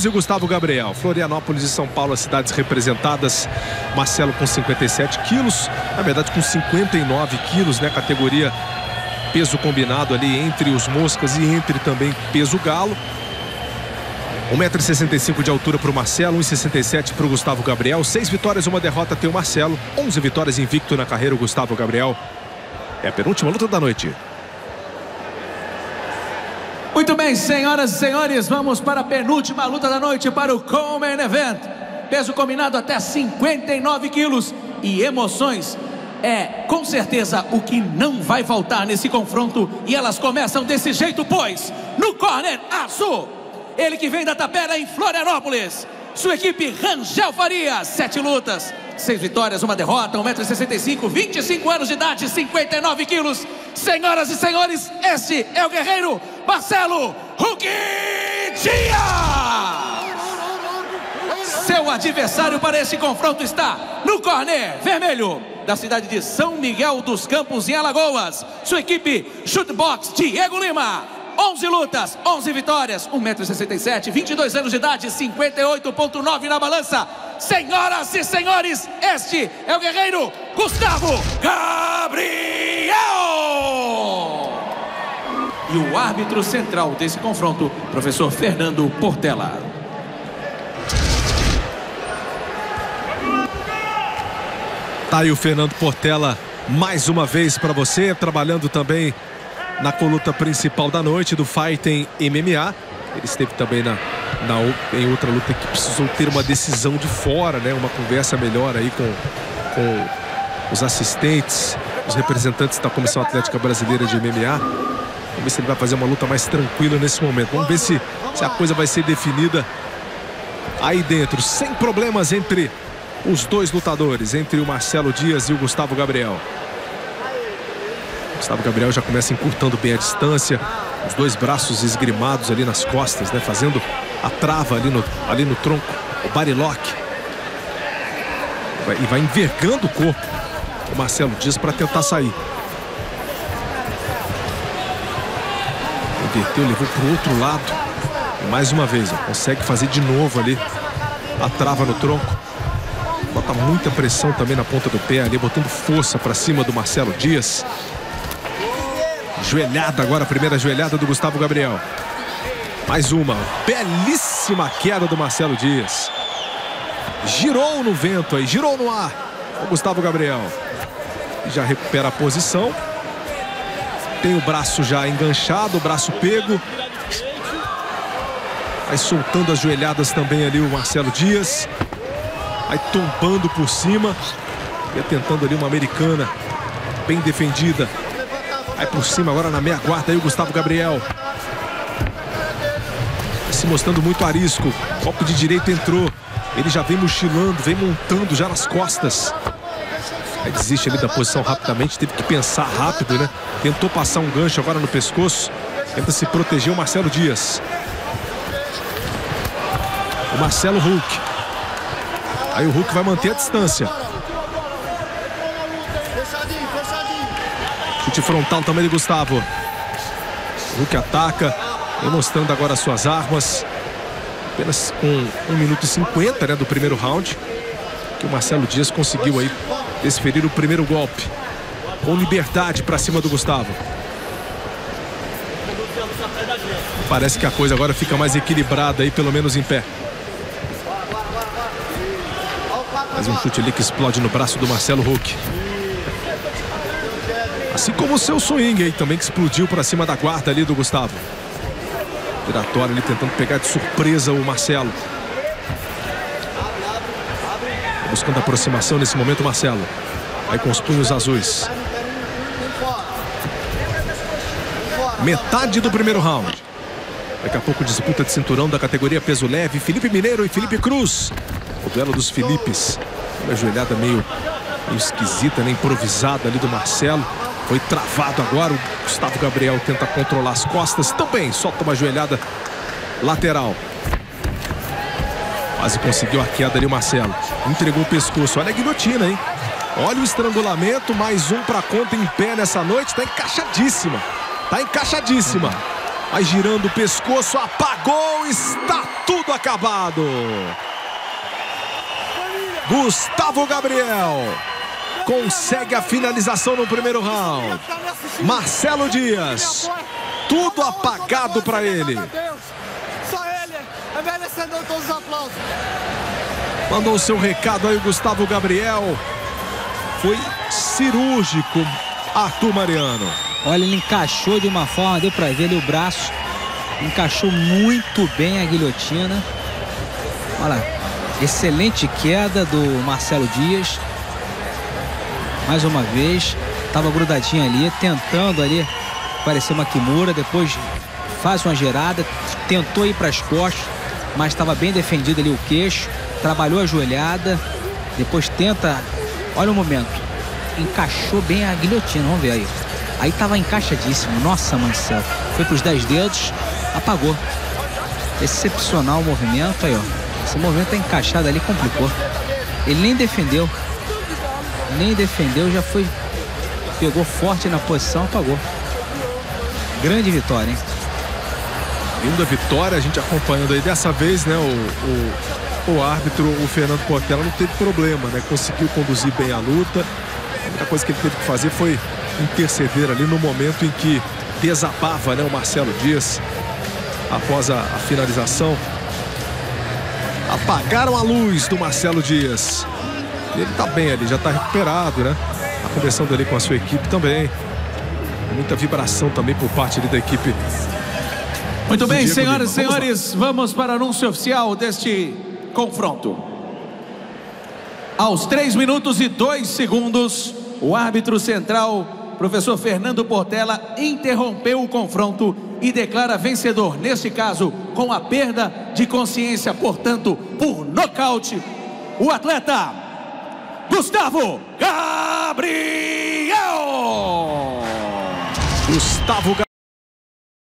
E o Gustavo Gabriel. Florianópolis e São Paulo, as cidades representadas. Marcelo com 57 quilos, na verdade com 59 quilos, né? Categoria peso combinado ali entre os moscas e entre também peso galo. 1,65m de altura para o Marcelo, 1,67m para o Gustavo Gabriel. Seis vitórias, uma derrota tem o Marcelo. 11 vitórias invicto na carreira o Gustavo Gabriel. É a penúltima luta da noite. Muito bem, senhoras e senhores, vamos para a penúltima luta da noite para o Coleman Event. Peso combinado até 59 quilos e emoções. É com certeza o que não vai faltar nesse confronto. E elas começam desse jeito, pois no corner azul, ele que vem da tabela em Florianópolis, sua equipe Rangel Faria, sete lutas, seis vitórias, uma derrota, 1,65m, 25 anos de idade, 59 quilos. Senhoras e senhores, este é o guerreiro Marcelo Hulk Dias! Seu adversário para esse confronto está no corner vermelho da cidade de São Miguel dos Campos, em Alagoas. Sua equipe, Shootbox Diego Lima. 11 lutas, 11 vitórias, 1,67m, 22 anos de idade, 58,9 na balança. Senhoras e senhores, este é o guerreiro Gustavo Gabriel! E o árbitro central desse confronto, professor Fernando Portela. Tá aí o Fernando Portela mais uma vez para você, trabalhando também na coluta principal da noite do Fighting MMA. Ele esteve também na, na, em outra luta que precisou ter uma decisão de fora, né? Uma conversa melhor aí com, com os assistentes, os representantes da Comissão Atlética Brasileira de MMA. Vamos ver se ele vai fazer uma luta mais tranquila nesse momento. Vamos ver se, se a coisa vai ser definida aí dentro, sem problemas entre os dois lutadores, entre o Marcelo Dias e o Gustavo Gabriel. Gustavo Gabriel já começa encurtando bem a distância, os dois braços esgrimados ali nas costas, né, fazendo a trava ali no, ali no tronco, o barilock. E vai envergando o corpo o Marcelo Dias para tentar sair. Inverteu, levou para o outro lado. E mais uma vez, ó, consegue fazer de novo ali a trava no tronco. Bota muita pressão também na ponta do pé ali, botando força para cima do Marcelo Dias. Joelhada agora, a primeira joelhada do Gustavo Gabriel. Mais uma, belíssima queda do Marcelo Dias. Girou no vento aí, girou no ar. O Gustavo Gabriel. Já recupera a posição. Tem o braço já enganchado, o braço pego. Vai soltando as joelhadas também ali o Marcelo Dias. Vai tombando por cima. E tentando ali uma americana. Bem defendida. Vai por cima agora na meia guarda aí o Gustavo Gabriel. Se mostrando muito arisco. Copo de direito entrou. Ele já vem mochilando, vem montando já nas costas. Aí desiste ali da posição rapidamente, teve que pensar rápido, né? Tentou passar um gancho agora no pescoço. Tenta se proteger o Marcelo Dias. O Marcelo Hulk. Aí o Hulk vai manter a distância. Chute frontal também de Gustavo. Hulk ataca, mostrando agora as suas armas. Apenas com 1 minuto e 50 né, do primeiro round. Que o Marcelo Dias conseguiu aí desferir o primeiro golpe. Com liberdade para cima do Gustavo. Parece que a coisa agora fica mais equilibrada aí, pelo menos em pé. Mais um chute ali que explode no braço do Marcelo Huck. Assim como o seu swing aí também que explodiu para cima da guarda ali do Gustavo. Viratório ali tentando pegar de surpresa o Marcelo. Buscando aproximação nesse momento Marcelo. Aí com os punhos azuis. Metade do primeiro round. Daqui a pouco disputa de cinturão da categoria peso leve. Felipe Mineiro e Felipe Cruz. O duelo dos Filipes. Uma joelhada meio, meio esquisita, né? improvisada ali do Marcelo. Foi travado agora. O Gustavo Gabriel tenta controlar as costas. Também solta uma joelhada lateral. Quase conseguiu a queda ali o Marcelo. Entregou o pescoço. Olha a guilhotina, hein? Olha o estrangulamento. Mais um para conta em pé nessa noite. Tá encaixadíssima. Tá encaixadíssima. Vai girando o pescoço. Apaga gol, está tudo acabado. Gustavo Gabriel consegue a finalização no primeiro round. Marcelo Dias, tudo apagado para ele. Só ele é merecedor todos os aplausos. Mandou o seu recado aí, Gustavo Gabriel. Foi cirúrgico, Arthur Mariano. Olha, ele encaixou de uma forma, deu para ver ali o braço. Encaixou muito bem a guilhotina. Olha, excelente queda do Marcelo Dias. Mais uma vez, estava grudadinho ali, tentando ali parecer uma Kimura. Depois faz uma gerada, tentou ir para as costas, mas estava bem defendido ali o queixo. Trabalhou a joelhada, depois tenta. Olha o momento, encaixou bem a guilhotina. Vamos ver aí. Aí estava encaixadíssimo. Nossa, céu. Foi para os 10 dedos, apagou. Excepcional o movimento aí, ó. Esse movimento tá encaixado ali, complicou. Ele nem defendeu. Nem defendeu, já foi. Pegou forte na posição, apagou. Grande vitória, hein? Linda vitória, a gente acompanhando aí dessa vez, né? O, o, o árbitro, o Fernando Portela, não teve problema, né? Conseguiu conduzir bem a luta. A única coisa que ele teve que fazer foi interceder ali no momento em que desabava né, o Marcelo Dias após a, a finalização. Apagaram a luz do Marcelo Dias. Ele está bem ali, já está recuperado, né? Está conversando ali com a sua equipe também. Muita vibração também por parte da equipe. Muito bem, senhoras e senhores, vamos para o anúncio oficial deste confronto. Aos 3 minutos e 2 segundos, o árbitro central, professor Fernando Portela, interrompeu o confronto e declara vencedor, neste caso, com a perda de consciência, portanto, por nocaute, o atleta Gustavo Gabriel. Gustavo